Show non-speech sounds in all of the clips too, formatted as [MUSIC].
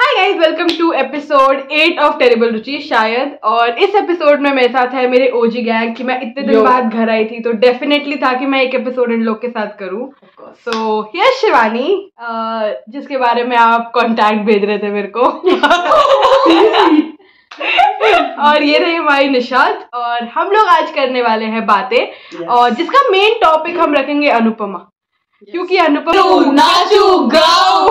Hi guys welcome to episode eight of terrible Ruchi शायद। और इस एपिसोड में मेरे साथ है मेरे ओजी गैंग कि मैं इतने दिन बाद घर आई थी तो डेफिनेटली था कि मैं एक एपिसोड इन लोग के साथ करूँ। सो यस शिवानी जिसके बारे में आप कांटेक्ट भेज रहे थे मेरे को। और ये रही हमारी निशाद और हम लोग आज करने वाले हैं बातें। और जिसका मेन टॉपिक हम रखेंगे अनुपमा। क्योंकि अनुपमा नाचू गाओ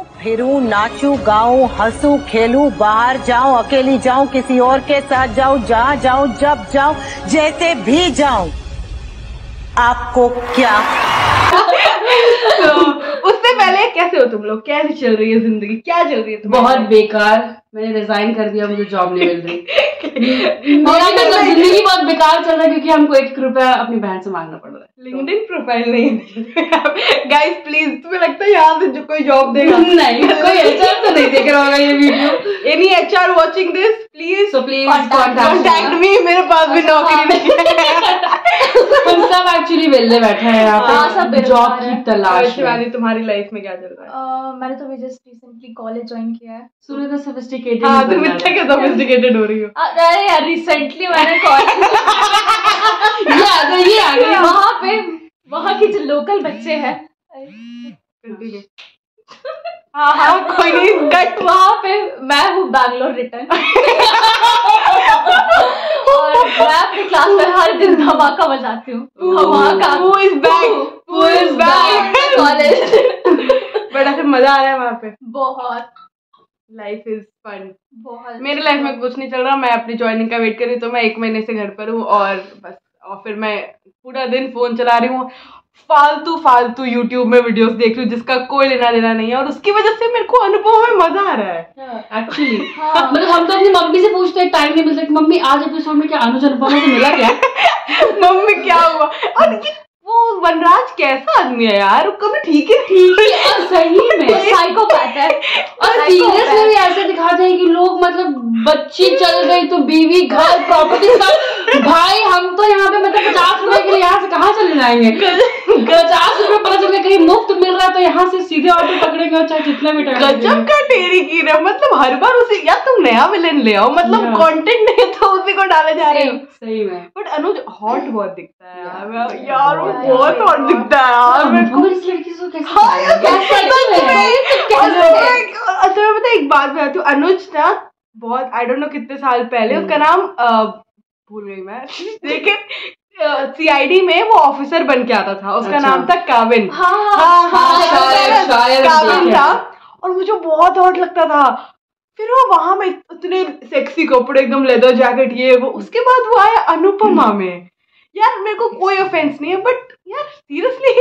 घूमूं, फिरूं नाचूं गाऊं हंसूं खेलूं बाहर जाऊँ अकेली जाऊँ किसी और के साथ जाऊँ जहाँ जाऊँ जब जाऊँ जैसे भी जाऊँ। आपको क्या? [LAUGHS] तो उससे पहले कैसे हो तुम लोग? कैसी चल रही है ज़िंदगी? क्या चल रही है तुम्हारी? बहुत बेकार। मैंने रिजाइन कर दिया मुझे जॉब नहीं मिल रही। [LAUGHS] मेरा मतलब ज़िंदगी बहुत बेकार चल रहा है क्योंकि हमको एक रुपया अपनी बहन से मांगना पड़ रहा है। लिंक्डइन प्रोफ़ाइल नहीं गाइस प्लीज़ तुम्हें लगता है यहाँ से जो कोई जॉब देगा? [LAUGHS] नहीं कोई एचआर तो नहीं देख रहा होगा ये video any HR watching this please please contact contact me मेरे पास भी नौकरी नहीं है। [LAUGHS] हम सब एक्चुअली वेल्ले बैठे हैं यहाँ हाँ, सब पे जॉब की तलाश में तुम्हारी लाइफ में क्या चल रहा है? मैंने तो अभी जस्ट रिसेंटली कॉलेज ज्वाइन किया है। सुनो तो सोफिस्टिकेटेड हाँ तुम इतने के सोफिस्टिकेटेड हो रही हो? अरे यार रिसेंटली मैंने कॉलेज [LAUGHS] ये आ गई ये आ गई। वहाँ पे वहाँ के जो लोकल बच्चे हैं। हाँ हाँ कोई नहीं। कट वहाँ पे मैं हूँ बैंगलोर रिटर्न [LAUGHS] अपनी क्लास में हर दिन धमाका बजाती हूँ। धमाका। वो इज़ बैक वो इज़ बैक कॉलेज बड़ा फिर मज़ा आ रहा है वहाँ पे। बहुत। लाइफ इज़ फन बहुत। मेरे लाइफ में कुछ नहीं चल रहा मैं अपनी ज्वाइनिंग का वेट कर रही हूँ तो मैं एक महीने से घर पर हूँ और बस। और फिर मैं पूरा दिन फ़ोन चला रही हूँ फालतू फालतू यूट्यूब में वीडियोस देख रही हूँ जिसका कोई लेना देना नहीं है और उसकी वजह से मेरे को अनुभव में मज़ा आ रहा है। एक्चुअली हाँ। मतलब हम तो अपनी मम्मी से पूछते हैं टाइम नहीं मिलता कि मम्मी आज एपिसोड में क्या अनुज अनुपमा से मिला क्या? [LAUGHS] मम्मी क्या हुआ? और वो वनराज कैसा आदमी है यार? कभी ठीक है ठीक है और सही में [LAUGHS] साइकोपैथ है। और सीरियस हैं कि लोग मतलब बच्ची चल गई तो बीवी घर प्रॉपर्टी सब। भाई हम तो यहाँ पे मतलब पचास रुपए के लिए यहाँ से कहाँ चले जाएँगे पचास रुपए पता चल कहीं मुफ़्त मिल रहा है तो यहाँ से सीधे ऑटो पकड़ेंगे और चाहे जितना भी टाइम गजब का टेरी की रहा मतलब हर बार उसे या तुम नया विलेन ले आओ मतलब कॉन्टेंट कंटेंट नहीं है उसी को डाले जा रहे हो। सही में बट अनुज हॉट बहुत दिखता है यार। यार वो बहुत हॉट दिखता है यार मेरे को। इस लड़की से कैसे हाँ, अच्छा मैं पता एक बात बताती हूँ। अनुज ना बहुत आई डोंट नो कितने साल पहले हम्म। उसका नाम भूल गई मैं। [LAUGHS] लेकिन सीआईडी में वो ऑफिसर बन के आता था। उसका अच्छा। नाम था काविन हाँ हाँ हाँ काविन था। और मुझे बहुत हॉट लगता था। फिर वो वहाँ में इतने सेक्सी कपड़े एकदम लेदर जैकेट ये वो उसके बाद वो आया अनुपमा में। यार मेरे को कोई ऑफेंस नहीं है बट यार सीरियसली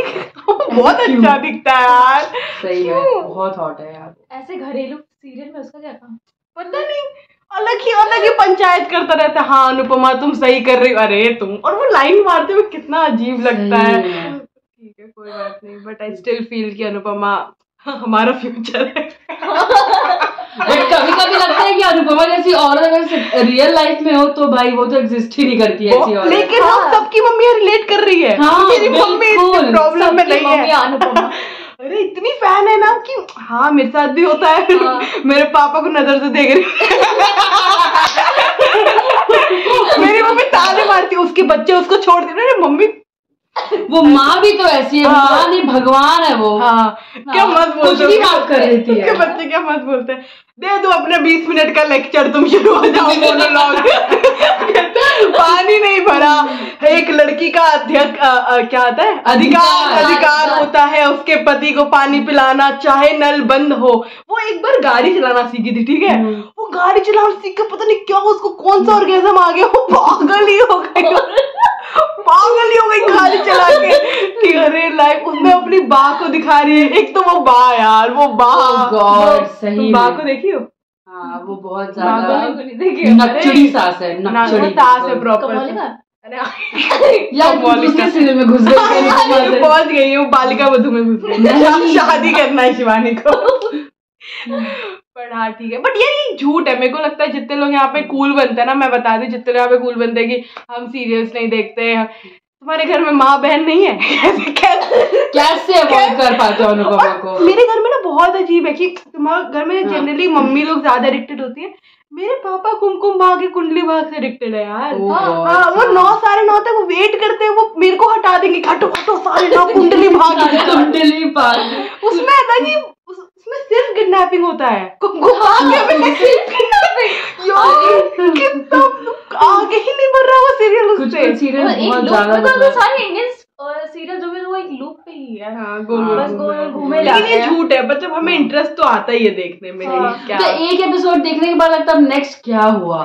[LAUGHS] बहुत अच्छा दिखता है यार। सही क्यों? बहुत हॉट है यार। ऐसे घरेलू सीरियल में उसका क्या काम? पता नहीं अलग ही अलग ही पंचायत करता रहता है। हाँ अनुपमा तुम सही कर रही हो। अरे तुम और वो लाइन मारते हुए कितना अजीब लगता है। ठीक है कोई बात नहीं बट आई स्टिल फील कि अनुपमा [LAUGHS] हमारा फ्यूचर है [LAUGHS] बट कभी कभी लगता है कि अनुपमा जैसी औरत अगर रियल लाइफ में हो तो भाई वो तो एग्जिस्ट ही नहीं करती है ऐसी औरत। लेकिन हम हाँ। सबकी मम्मी रिलेट कर रही है। हाँ, मेरी मम्मी प्रॉब्लम में नहीं है। अनुपमा [LAUGHS] अरे इतनी फ़ैन है ना कि हाँ मेरे साथ भी होता है। हाँ। मेरे पापा को नज़र से देख रही [LAUGHS] मेरी मम्मी ताले मारती है उसके बच्चे उसको छोड़ दे अरे मम्मी वो माँ भी तो ऐसी है हाँ। माँ नहीं भगवान है वो हाँ क्या मत कुछ बोलते भी हो? माफ़ कर देती है। उसके बच्चे क्या मत बोलते हैं दे दो अपने बीस मिनट का लेक्चर तुम शुरू हो जाओ पानी नहीं भरा एक लड़की का अध्यक्ष क्या आता है अधिकार अधिकार। होता है उसके पति को पानी पिलाना चाहे नल बंद हो वो एक बार गाड़ी चलाना सीखी थी ठीक है हम्म। गाड़ी चलाना सीख के पता नहीं क्या उसको कौन सा ऑर्गेजम आ गया? वो पागल ही हो गई। पागल ही हो गई गाड़ी चला के है रियल लाइफ उसमें अपनी बा को दिखा रही है। एक तो वो बा यार वो बा Oh God, वो- सही। बा को देखी हो? हाँ वो बहुत ज़्यादा को नकचड़ी सास है नकचड़ी सास है प्रॉपर का? [LAUGHS] का। पहुँच गई हूँ बालिका वधु में घुस गई। शादी करना है शिवानी को। पर हाँ ठीक है। बट ये झूठ है। मेरे को लगता है जितने लोग यहाँ पे कूल बनते हैं ना मैं बता दी जितने लोग यहाँ पे कूल बनते हैं कि हम सीरियल्स नहीं देखते तुम्हारे घर में माँ बहन नहीं है? [LAUGHS] कैसे कैसे? कैसे अवॉइड कर पाते हो अनुपमा को? मेरे घर में ना बहुत अजीब है कि तुम्हारे घर में जनरली मम्मी लोग ज़्यादा एडिक्टेड होती है। मेरे पापा कुमकुम भाग के कुंडली भाग से एडिक्टेड है यार। हाँ, हाँ, वो नौ साढ़े नौ तक वो वेट करते हैं वो मेरे को हटा देंगे। हटो हटो साढ़े नौ कुंडली भाग कुंडली पाल उसमें ऐसा कि सिर्फ़ किडनैपिंग होता है। कुमकुम के में सिर्फ़ kidnapping। यार कितना आगे ही नहीं बढ़ रहा वो सीरियल उससे। सीरियल बहुत ज़्यादा में तो मतलब सारे इंडियन सीरियल जो भी वो एक लूप पे ही है। हाँ गोल हाँ, बस गोल घूमे लेकिन ये झूठ है। मतलब हमें इंटरेस्ट तो आता ही है देखने में हाँ, क्या तो एक एपिसोड देखने के बाद लगता है नेक्स्ट क्या हुआ?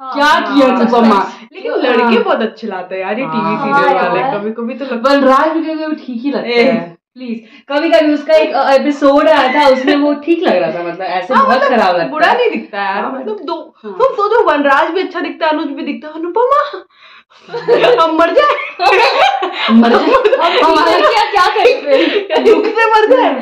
हाँ। क्या हाँ, किया लेकिन लड़के बहुत अच्छे लाते हैं यार ये टीवी हाँ, सीरियल वाले कभी कभी तो लगता बलराज भी ठीक ही लगता। है। प्लीज़ कभी कभी उसका एक एपिसोड आया था उसमें वो ठीक लग रहा था मतलब ऐसे हाँ, बहुत मतलब खराब लगता बुरा नहीं दिखता यार हाँ, मतलब दो हाँ। तुम सोचो वनराज भी अच्छा दिखता है अनुज भी दिखता है अनुपमा। [LAUGHS] हम मर जाए। मर जाए। क्या क्या करें [LAUGHS] दुख से मर जाए।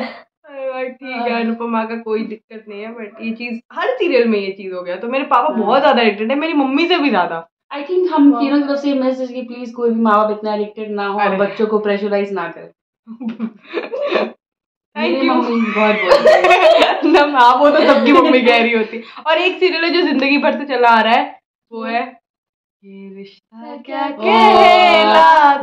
ठीक है अनुपमा का कोई दिक्कत नहीं है बट ये चीज़ हर सीरियल में ये चीज़ हो गया तो मेरे पापा बहुत ज़्यादा एडिक्टेड है मेरी मम्मी से भी ज़्यादा। आई थिंक हम तीनों की तरफ़ से मैसेज कि प्लीज़ कोई भी माँ बाप इतना एडिक्टेड ना हो और बच्चों को प्रेशराइज ना करे। मेरी मम्मी बहुत बोलती है। [LAUGHS] ना हाँ वो तो सबकी मम्मी कह रही होती। और एक सीरियल है जो ज़िंदगी भर से चला आ रहा है वो है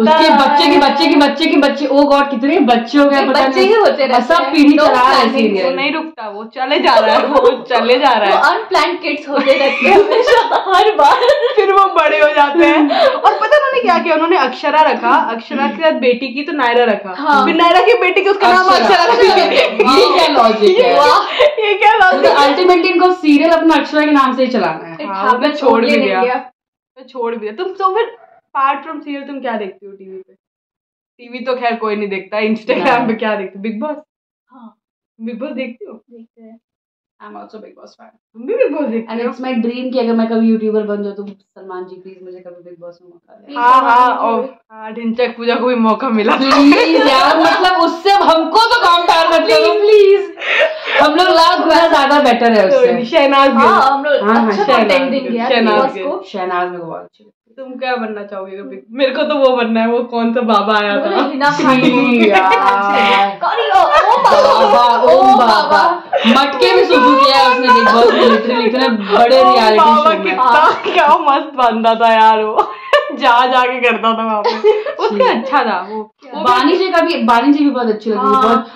उसके बच्चे के बच्चे के बच्चे के बच्चे ओ गॉड कितने बच्चे हो गए बच्चे ही होते रहते और सब पीढ़ी चला रहे वो सीरियल नहीं रुकता वो चले जा रहा है वो चले जा रहा है। अनप्लान किड्स होते रहते हैं हमेशा [LAUGHS] हर बार। फिर वो बड़े हो जाते हैं। [LAUGHS] और पता है उन्होंने क्या किया? उन्होंने अक्षरा रखा। अक्षरा के साथ बेटी की तो नायरा रखा। हाँ। फिर नायरा की बेटी की उसका नाम अक्षरा। रख। [LAUGHS] ये क्या लॉजिक है? वाह ये क्या लॉजिक है? अल्टीमेटली इनको सीरियल अपना अक्षरा के नाम से ही चलाना है। हाँ, छोड़ भी दिया। तो छोड़ भी दिया तुम तो फिर पार्ट फ्रॉम सीरियल तुम क्या देखती हो टीवी पे? टीवी तो खैर कोई नहीं देखता इंस्टाग्राम। पे क्या देखते हो? बिग बॉस हाँ। बिग बॉस देखती हो? देखते हैं। I am also Bigg Boss fan तुम भी बिग बॉस एंड देखती हो? इट्स माय ड्रीम कि अगर मैं कभी यूट्यूबर बन जाऊँ तो सलमान जी प्लीज़ मुझे कभी बिग बॉस में मौका दें। हाँ हाँ और हाँ ढिंचक पूजा को भी मौका मिला प्लीज़ यार मतलब उससे अब हमको तो कंपेयर मत करो। प्लीज़ हम लोग लाख गुना ज़्यादा बेटर है उससे। शहनाज हाँ हम लोग हाँ, हाँ, अच्छा कंटेंट देंगे यार शहनाज। को। शहनाज मेरे को बहुत अच्छी तुम क्या बनना चाहोगे कभी? मेरे को तो वो बनना है वो कौन सा बाबा आया था? है। मटके में सुबह किया है उसने बिग बॉस में लिटरली इतने बड़े रियलिटी शो में। कितना क्या मस्त बनता था यार वो। जा जाके करता था वहाँ पे। [LAUGHS] उसका अच्छा था वो। बानी जी का भी बानी जी भी बहुत अच्छी लगती है हाँ। बहुत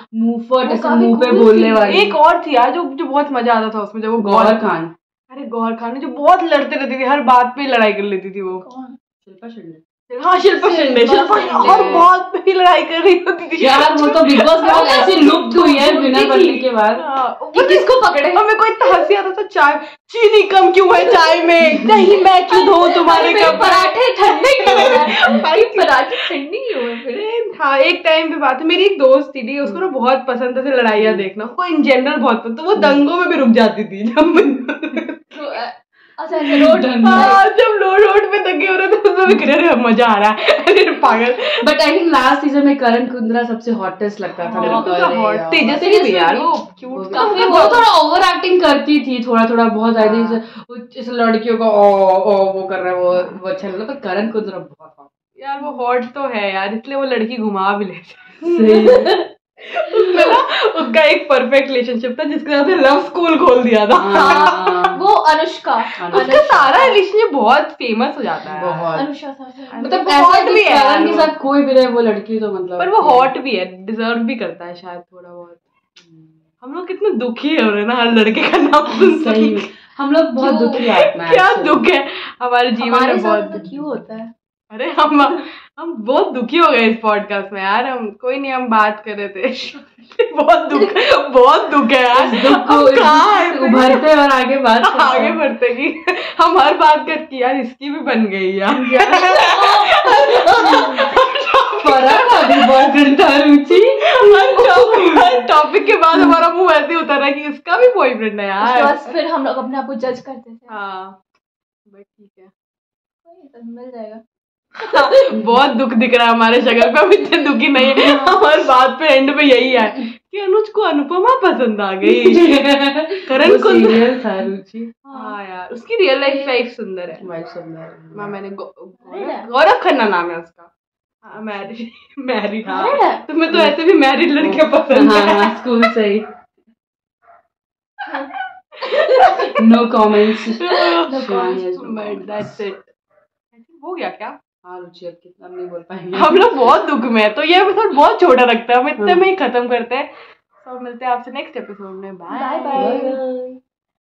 वो ऐसे मुँह पे बोलने वाली। एक और थी यार जो जो बहुत मज़ा आता था उसमें जब वो गौर खान। अरे गौर खान जो बहुत लड़ते रहती थी हर बात पे लड़ाई कर लेती थी वो। कौन? शिल्पा शिंदे। हाँ शिल्पा शिंदे शिल्पा हर बात पे ही लड़ाई कर रही होती थी। यार वो तो बिग बॉस बाद [LAUGHS] ऐसी लुप्त हुई है विनर बनने के बाद। हाँ, कि किसको पकड़े? और मेरे को इतना हँसी आता था चाय। चीनी कम क्यों है चाय में? नहीं मैं क्यों धो तुम्हारे कप? पराठे ठंडे [LAUGHS] क्यों हैं? भाई पराठे ठंडी क्यों हाँ एक टाइम पे बात है मेरी एक दोस्त थी उसको ना बहुत पसंद था लड़ाइयाँ देखना। उसको इन जनरल बहुत पसंद तो वो दंगों में भी रुक जाती थी जब अच्छा रोड हाँ, जब रोड रोड पे दंगे हो रहे थे उसमें भी मज़ा आ रहा है। [LAUGHS] अरे पागल। But I think last season में करण कुंद्रा सबसे हॉटेस्ट लगता था। मेरे को तो भी यार वो वो क्यूट काफ़ी वो थोड़ा ओवर एक्टिंग करती थी थोड़ा थोड़ा बहुत आई थिंक इस लड़कियों को ओ ओ वो कर रहा है वो वो अच्छा लगा। पर करण कुंद्रा बहुत यार वो हॉट तो है यार इसलिए वो लड़की घुमा भी ले सही। उसमें [LAUGHS] ना उसका एक परफेक्ट रिलेशनशिप था जिसके साथ लव स्कूल खोल दिया था। हाँ, वो अनुष्का। [LAUGHS] उसका सारा रिलेशनशिप बहुत फ़ेमस हो जाता है। बहुत। अनुष्का मतलब वो भी है। के साथ कोई भी रहे वो लड़की तो मतलब पर वो हॉट भी है डिजर्व भी करता है शायद थोड़ा बहुत। हम लोग कितने दुखी हो रहे हैं ना हर लड़के का नाम सुन [LAUGHS] सुन सही हम लोग बहुत दुखी आत्मा है क्या दुख है? हमारे जीवन में बहुत तो दुख क्यों होता है? अरे हम हम बहुत दुखी हो गए इस पॉडकास्ट में यार हम कोई नहीं हम बात कर रहे थे। [LAUGHS] बहुत दुख बहुत दुख है यार। दुख को उभरते और आगे बात [LAUGHS] आगे बढ़ते कि हम हर बात कर कि यार इसकी भी बन गई यार। टॉपिक के बाद हमारा मुँह ऐसे ही उतर रहा कि इसका भी बॉयफ्रेंड है यार। फिर हम लोग अपने आप को जज करते थे। हाँ बट ठीक है। तो मिल जाएगा। [LAUGHS] बहुत दुख दिख रहा है हमारे शक्ल पे हम इतने दुखी नहीं है। हमारी बात पे एंड पे यही है कि अनुज को अनुपमा पसंद आ गई। [LAUGHS] करण वो कुंद्रा- था रुचि हाँ यार उसकी रियल लाइफ लाइफ सुंदर है। वाइफ सुंदर माँ मैंने गौरव खन्ना नाम है उसका। मैरिड मैरिड हाँ। Married [LAUGHS] तुम्हें तो ऐसे भी मैरिड लड़के पसंद हाँ। है हाँ। स्कूल से ही no comments but that's it हो गया क्या? हाँ रुचि अब कितना नहीं बोल पाएँगे। हम लोग बहुत दुख में है तो ये एपिसोड बहुत छोटा रखता है हम इतने हाँ। में ही खत्म करते हैं। तो मिलते हैं आपसे नेक्स्ट एपिसोड में। Bye bye bye